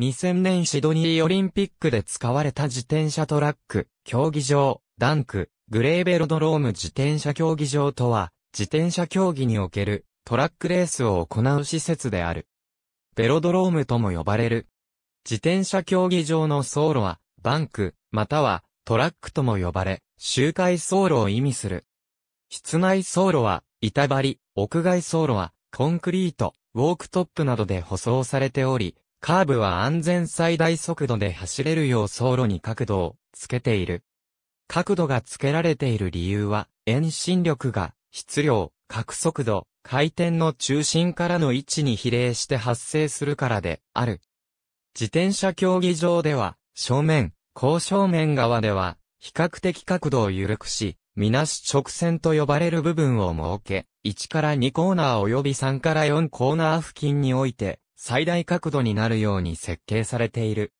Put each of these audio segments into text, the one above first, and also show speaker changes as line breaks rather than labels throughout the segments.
2000年シドニーオリンピックで使われた自転車トラック、競技場、ダンク、グレーベロドローム自転車競技場とは、自転車競技におけるトラックレースを行う施設である。ベロドロームとも呼ばれる。自転車競技場の走路は、バンク、またはトラックとも呼ばれ、周回走路を意味する。室内走路は、板張り、屋外走路は、コンクリート、ウォークトップなどで舗装されており、カーブは安全最大速度で走れるよう走路に角度をつけている。角度がつけられている理由は、遠心力が質量、角速度、回転の中心からの位置に比例して発生するからである。自転車競技場では、正面、高正面側では、比較的角度を緩くし、みなし直線と呼ばれる部分を設け、1から2コーナー及び3から4コーナー付近において、最大角度になるように設計されている。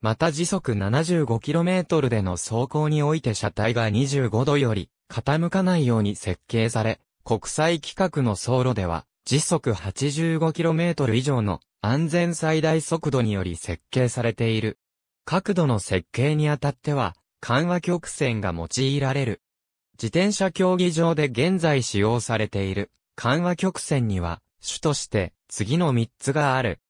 また時速 75km での走行において車体が25度より傾かないように設計され、国際規格の走路では時速 85km 以上の安全最大速度により設計されている。角度の設計にあたっては、緩和曲線が用いられる。自転車競技場で現在使用されている緩和曲線には、主として次の3つがある。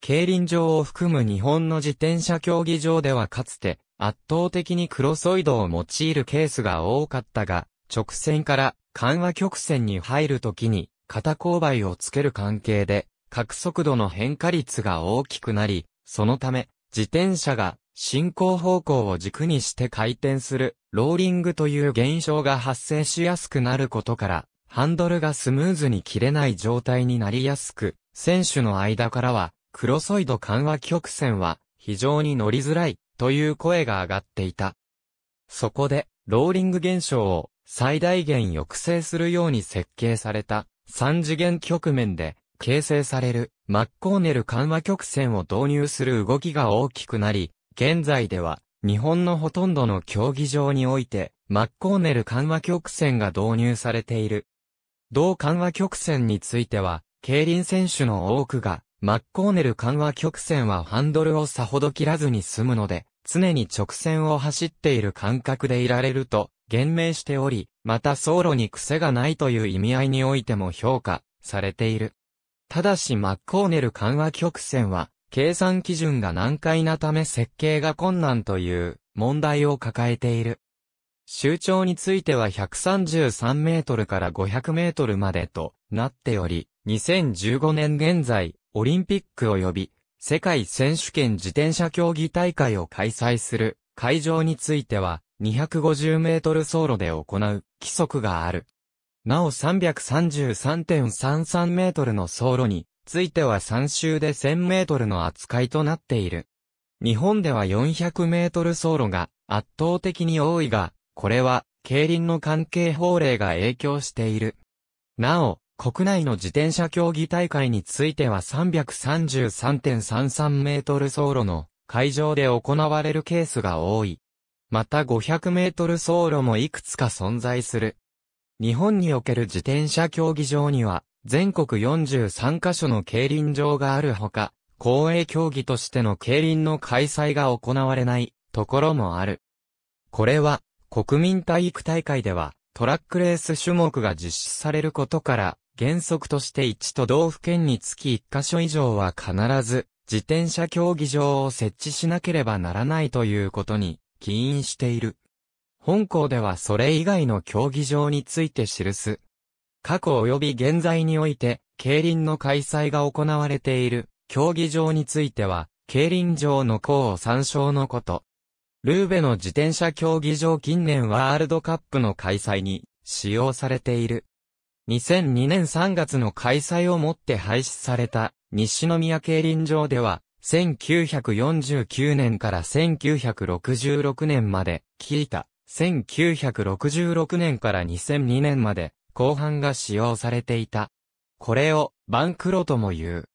競輪場を含む日本の自転車競技場ではかつて圧倒的にクロソイドを用いるケースが多かったが、直線から緩和曲線に入るときに肩勾配をつける関係で角速度の変化率が大きくなり、そのため自転車が進行方向を軸にして回転するローリングという現象が発生しやすくなることから、ハンドルがスムーズに切れない状態になりやすく、選手の間からはクロソイド緩和曲線は非常に乗りづらいという声が上がっていた。そこで、ローリング現象を最大限抑制するように設計された三次元局面で形成されるマッコーネル緩和曲線を導入する動きが大きくなり、現在では日本のほとんどの競技場においてマッコーネル緩和曲線が導入されている。同緩和曲線については、競輪選手の多くがマッコーネル緩和曲線はハンドルをさほど切らずに済むので、常に直線を走っている感覚でいられると、言明しており、また走路に癖がないという意味合いにおいても評価されている。ただしマッコーネル緩和曲線は、計算基準が難解なため設計が困難という問題を抱えている。周長については133メートルから500メートルまでとなっており、2015年現在、オリンピック及び世界選手権自転車競技大会を開催する会場については250メートル走路で行う規則がある。なお333.33メートルの走路については3周で1000メートルの扱いとなっている。日本では400メートル走路が圧倒的に多いが、これは競輪の関係法令が影響している。なお、国内の自転車競技大会については333.33メートル走路の会場で行われるケースが多い。また500メートル走路もいくつか存在する。日本における自転車競技場には全国43カ所の競輪場があるほか、公営競技としての競輪の開催が行われないところもある。これは国民体育大会ではトラックレース種目が実施されることから原則として1都道府県につき1カ所以上は必ず自転車競技場を設置しなければならないということに起因している。本校ではそれ以外の競技場について記す。過去及び現在において、競輪の開催が行われている競技場については、競輪場の項を参照のこと。ルーベの自転車競技場近年ワールドカップの開催に使用されている。2002年3月の開催をもって廃止された西宮競輪場では、1949年から1966年まで、聞いた、1966年から2002年まで、後半が使用されていた。これを、バンクロとも言う。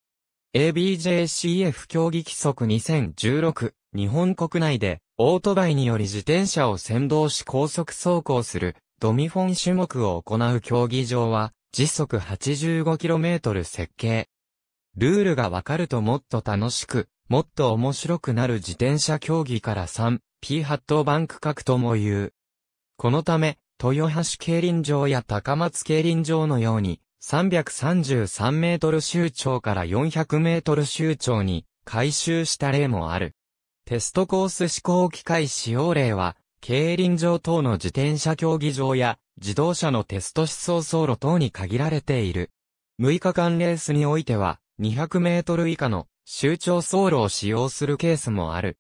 ABJCF 競技規則2016、日本国内で、オートバイにより自転車を先導し高速走行するドミフォン種目を行う競技場は、時速 85km 設計。ルールがわかるともっと楽しく、もっと面白くなる自転車競技から3、P ハットバンク角とも言う。このため、豊橋競輪場や高松競輪場のように、333メートル周長から400メートル周長に改修した例もある。テストコース試行機械使用例は、競輪場等の自転車競技場や自動車のテスト思想走路等に限られている。6日間レースにおいては、200メートル以下の周長走路を使用するケースもある。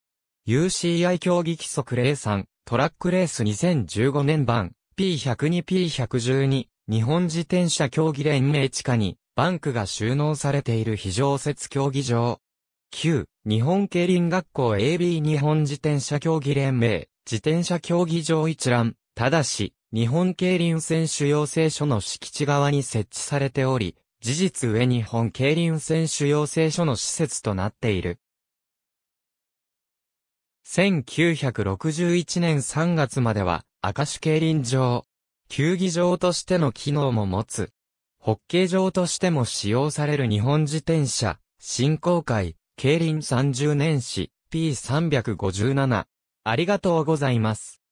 UCI 競技規則03トラックレース2015年版 P102P112 日本自転車競技連盟地下にバンクが収納されている非常設競技場。9、日本競輪学校 AB 日本自転車競技連盟、自転車競技場一覧、ただし、日本競輪選手養成所の敷地側に設置されており、事実上日本競輪選手養成所の施設となっている。1961年3月までは、明石競輪場、球技場としての機能も持つ。ホッケー場としても使用される日本自転車、振興会、競輪30年史、P357。ありがとうございます。